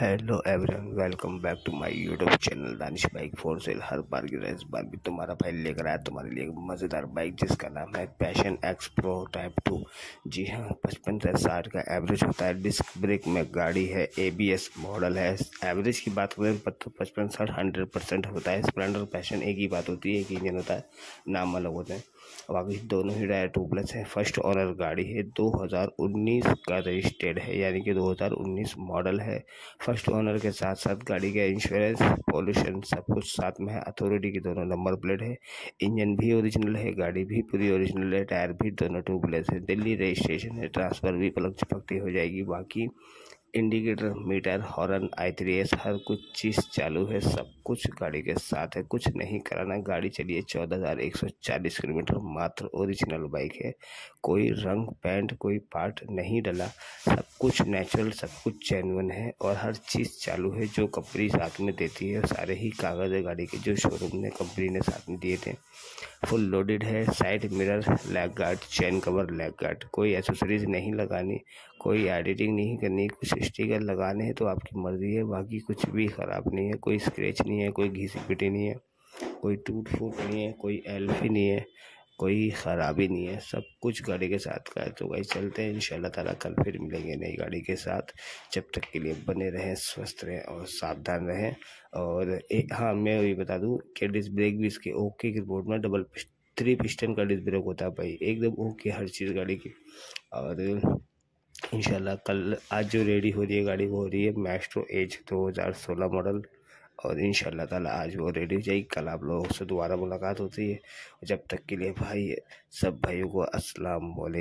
Hello everyone welcome back to my YouTube channel Danish bike for sale हर बार की इस बार भी तुम्हारा भाई लेकर आया, तुम्हारे लिए मज़ेदार बाइक जिसका नाम है Passion X Pro type two जी हाँ पचपन से साठ का एवरेज होता है डिस्क ब्रेक में गाड़ी है एबीएस मॉडल है। एवरेज की बात करें तो पचपन, साठ हंड्रेड परसेंट होता है। स्प्लेंडर पैशन एक ही बात होती है, एक इंजन होता है, नाम अलग होते हैं। बाकी दोनों ही टायर टू प्लस है। फ़र्स्ट ऑनर गाड़ी है 2019 का रजिस्टर्ड है, यानी कि 2019 मॉडल है। फ़र्स्ट ओनर के साथ साथ गाड़ी का इंश्योरेंस पॉल्यूशन सब कुछ साथ में है। अथॉरिटी की दोनों नंबर प्लेट है। इंजन भी ओरिजिनल है, गाड़ी भी पूरी ओरिजिनल है टायर भी दोनों टू प्लस है। दिल्ली रजिस्ट्रेशन है ट्रांसफ़र भी पलक चिपकती हो जाएगी। बाकी indicator meter horn I three S हर कुछ चीज़ चालू है। सब कुछ गाड़ी के साथ है। कुछ नहीं कराना गाड़ी चलिए चौदह हज़ार एक सौ चालीस किलोमीटर मात्र ओरिजिनल बाइक है। कोई रंग पेंट कोई पार्ट नहीं डला। सब कुछ नेचुरल सब कुछ जेनवन है और हर चीज़ चालू है जो कंपनी साथ में देती है। सारे ही कागज़ है गाड़ी के जो शोरूम ने कंपनी ने साथ में दिए थे। फुल लोडेड है side mirror leg guard chain cover leg guard कोई एसेसरीज नहीं लगानी, कोई एडिटिंग नहीं करनी, कुछ स्टिकर लगाने हैं तो आपकी मर्ज़ी है, बाकी कुछ भी ख़राब नहीं है। कोई स्क्रैच नहीं है, कोई घिसी पिटी नहीं है, कोई टूट फूट नहीं है, कोई एल्फी नहीं है। कोई ख़राबी नहीं है, सब कुछ गाड़ी के साथ का है। तो वही चलते हैं इन ताला कल फिर मिलेंगे नई गाड़ी के साथ। जब तक के लिए बने रहें, स्वस्थ रहें और सावधान रहें। और एक हाँ मैं ये बता दूँ कि डिस्क ब्रेक भी इसके ओके की रिपोर्ट में डबल थ्री पिस्टन का डिस्क ब्रेक होता है भाई, एकदम ओके हर चीज़ गाड़ी की। और इंशाल्लाह कल आज जो रेडी हो रही है गाड़ी, वो हो रही है मैस्ट्रो एज 2016 मॉडल। और इन ताला आज वो रेडी हो जाएगी। कल आप लोगों से दोबारा मुलाकात होती है। जब तक के लिए भाई, सब भाइयों को असलम वालेकुम